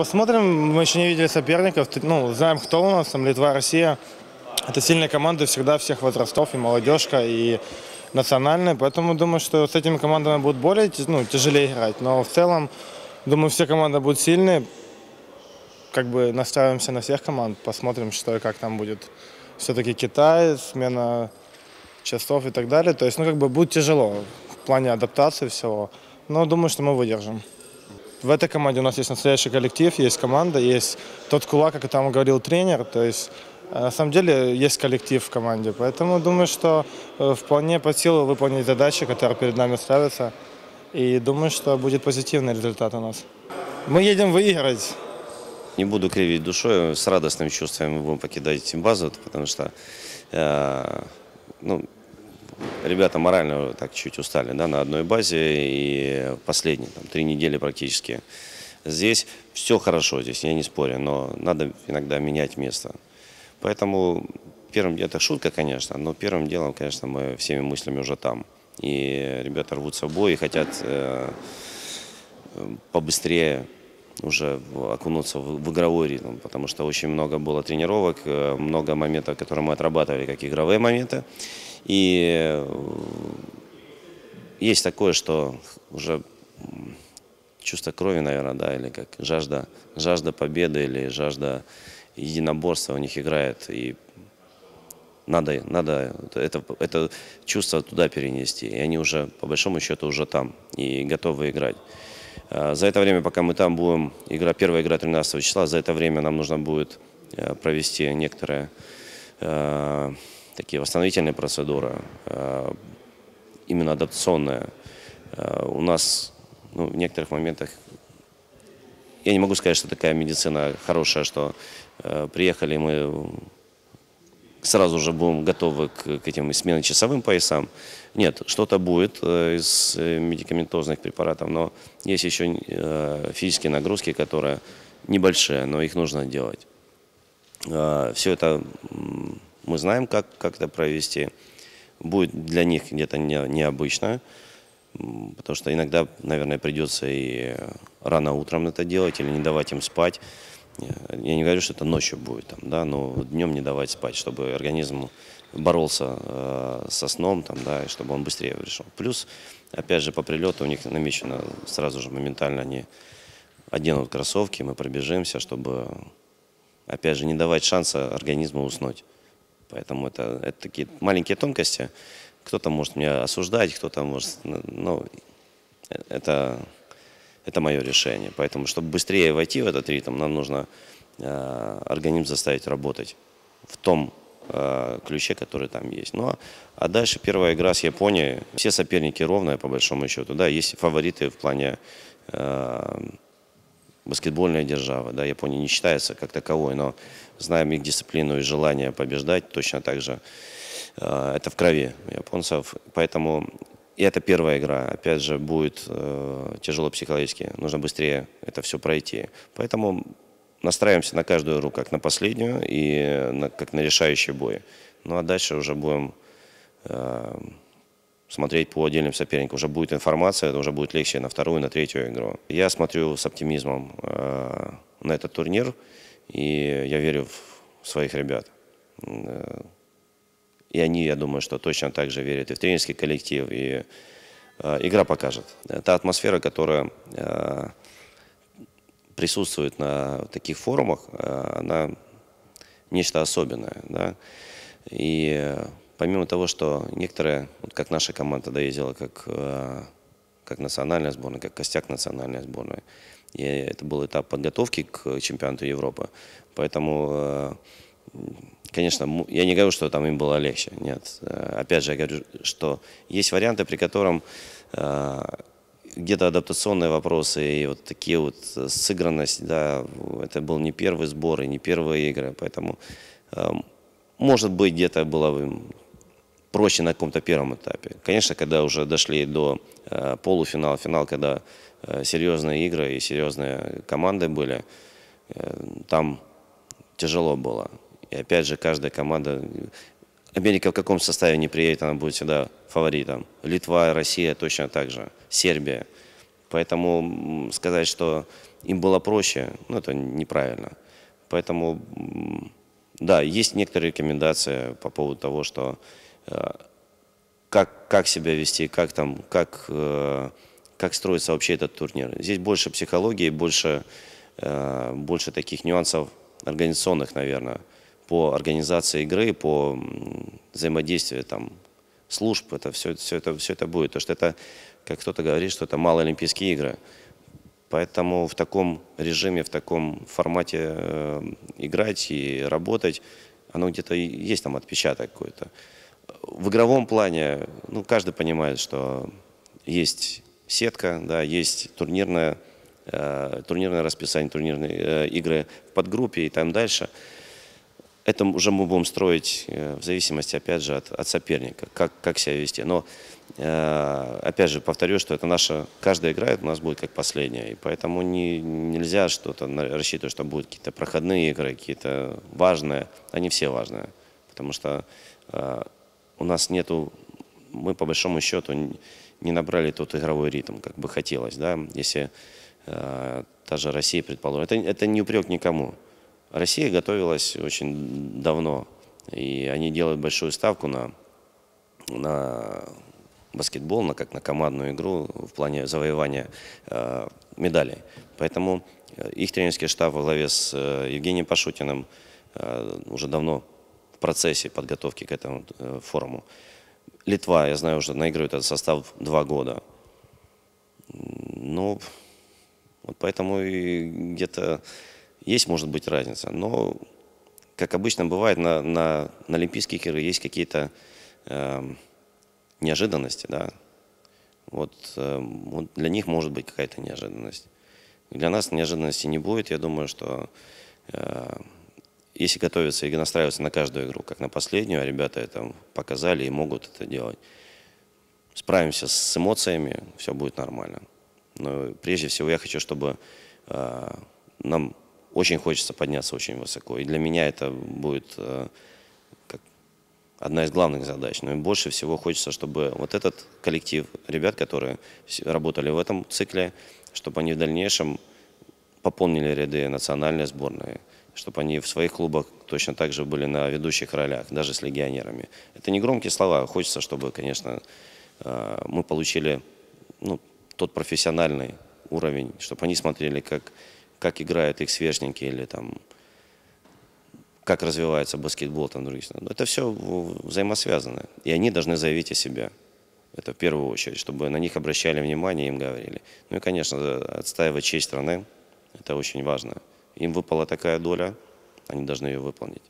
Посмотрим, мы еще не видели соперников, ну, знаем, кто у нас, там Литва, Россия. Это сильные команды всегда всех возрастов, и молодежка, и национальные, поэтому думаю, что с этими командами будет более ну, тяжелее играть, но в целом, думаю, все команды будут сильные, как бы настраиваемся на всех команд, посмотрим, что и как там будет. Все-таки Китай, смена часов и так далее, то есть, ну, как бы будет тяжело в плане адаптации всего, но думаю, что мы выдержим. В этой команде у нас есть настоящий коллектив, есть команда, есть тот кулак, как там говорил тренер. То есть э, на самом деле есть коллектив в команде. Поэтому думаю, что э, вполне по силу выполнить задачи, которые перед нами ставятся. И думаю, что будет позитивный результат у нас. Мы едем выиграть. Не буду кривить душой, с радостным чувством мы будем покидать базу, потому что э, ну, ребята морально так чуть устали да, на одной базе и последние там, три недели практически. Здесь все хорошо, здесь я не спорю, но надо иногда менять место. Поэтому первым, это шутка, конечно, но первым делом, конечно, мы всеми мыслями уже там. И ребята рвутся в бой и хотят э, побыстрее уже окунуться в, в игровой ритм, потому что очень много было тренировок, э, много моментов, которые мы отрабатывали, как игровые моменты. И э, есть такое, что уже чувство крови, наверное, да, или как жажда, жажда победы или жажда единоборства у них играет. И надо, надо это, это чувство туда перенести. И они уже, по большому счету, уже там и готовы играть. А, за это время, пока мы там будем, игра, первая игра 13 числа, за это время нам нужно будет э, провести некоторые э, такие восстановительные процедуры, э, именно адаптационные. Э, у нас ну, в некоторых моментах, я не могу сказать, что такая медицина хорошая, что э, приехали мы сразу же будем готовы к, к этим смены часовым поясам. Нет, что-то будет из медикаментозных препаратов, но есть еще физические нагрузки, которые небольшие, но их нужно делать. Все это мы знаем, как, как это провести. Будет для них где-то не, необычно, потому что иногда, наверное, придется и рано утром это делать или не давать им спать. Я не говорю, что это ночью будет, там, да, но днем не давать спать, чтобы организм боролся э, со сном, там, да, и чтобы он быстрее решил. Плюс, опять же, по прилету у них намечено сразу же моментально они оденут кроссовки, мы пробежимся, чтобы, опять же, не давать шанса организму уснуть. Поэтому это, это такие маленькие тонкости. Кто-то может меня осуждать, кто-то может... Ну, это, это мое решение. Поэтому, чтобы быстрее войти в этот ритм, нам нужно э, организм заставить работать в том э, ключе, который там есть. Ну, а дальше первая игра с Японией. Все соперники ровные, по большому счету. Да, есть фавориты в плане... Э, баскетбольная держава. Да, Япония не считается как таковой, но знаем их дисциплину и желание побеждать точно так же. Э, это в крови японцев. Поэтому и это первая игра. Опять же, будет э, тяжело психологически. Нужно быстрее это все пройти. Поэтому настраиваемся на каждую игру, как на последнюю и на, как на решающий бой. Ну а дальше уже будем э, смотреть по отдельным соперникам. Уже будет информация, это уже будет легче на вторую, на третью игру. Я смотрю с оптимизмом э, на этот турнир, и я верю в своих ребят. Э, и они, я думаю, что точно так же верят и в тренерский коллектив, и э, игра покажет. Та атмосфера, которая э, присутствует на таких форумах, э, она нечто особенное. Да? И помимо того, что некоторые, вот как наша команда доездила, как, э, как национальная сборная, как костяк национальной сборной, и это был этап подготовки к чемпионату Европы. Поэтому, э, конечно, я не говорю, что там им было легче. Нет. Э, опять же, я говорю, что есть варианты, при котором где-то адаптационные вопросы и вот такие вот сыгранность, да, это был не первый сбор и не первые игры, поэтому может быть где-то было бы проще на каком-то первом этапе. Конечно, когда уже дошли до э, полуфинала, финал, когда э, серьезные игры и серьезные команды были, э, там тяжело было. И опять же, каждая команда... Америка в каком составе не приедет, она будет всегда фаворитом. Литва, Россия точно так же. Сербия. Поэтому сказать, что им было проще, ну, это неправильно. Поэтому, да, есть некоторые рекомендации по поводу того, что как, как себя вести, как там, как, э, как строится вообще этот турнир. Здесь больше психологии, больше, э, больше таких нюансов организационных, наверное, по организации игры, по взаимодействию там, служб, это все, все, это, все это будет. Потому что это, как кто-то говорит, что это малые Олимпийские игры. Поэтому в таком режиме, в таком формате э, играть и работать, оно где-то есть там отпечаток какой-то. В игровом плане, ну, каждый понимает, что есть сетка, да, есть турнирное, э, турнирное расписание, турнирные э, игры в подгруппе и там дальше – это уже мы будем строить э, в зависимости, опять же, от, от соперника, как, как себя вести. Но, э, опять же, повторю, что это наша, каждая игра у нас будет как последняя. И поэтому не, нельзя что-то рассчитывать, что будут какие-то проходные игры, какие-то важные. Они все важные. Потому что э, у нас нету, мы по большому счету не набрали тот игровой ритм, как бы хотелось. Да? Если та же Россия, предположим, это, это не упрек никому. Россия готовилась очень давно, и они делают большую ставку на, на баскетбол, на, как на командную игру в плане завоевания э, медалей. Поэтому э, их тренерский штаб во главе с э, Евгением Пашутиным э, уже давно процессе подготовки к этому э, форуму. Литва, я знаю, уже наигрывает этот состав два года. Ну, вот поэтому и где-то есть, может быть, разница. Но, как обычно бывает, на, на, на Олимпийских играх есть какие-то э, неожиданности. Да? Вот, э, вот для них может быть какая-то неожиданность. Для нас неожиданности не будет. Я думаю, что э, если готовиться и настраиваться на каждую игру, как на последнюю, а ребята это показали и могут это делать, справимся с эмоциями, все будет нормально. Но прежде всего я хочу, чтобы э, нам очень хочется подняться очень высоко. И для меня это будет э, как одна из главных задач. Но и больше всего хочется, чтобы вот этот коллектив ребят, которые работали в этом цикле, чтобы они в дальнейшем пополнили ряды национальной сборной, чтобы они в своих клубах точно так же были на ведущих ролях, даже с легионерами. Это не громкие слова. Хочется, чтобы, конечно, э, мы получили ну, тот профессиональный уровень, чтобы они смотрели, как как играют их сверстники или там как развивается баскетбол там стран. Это все взаимосвязано. И они должны заявить о себе. Это в первую очередь, чтобы на них обращали внимание им говорили. Ну и, конечно, отстаивать честь страны, это очень важно. Им выпала такая доля, они должны ее выполнить.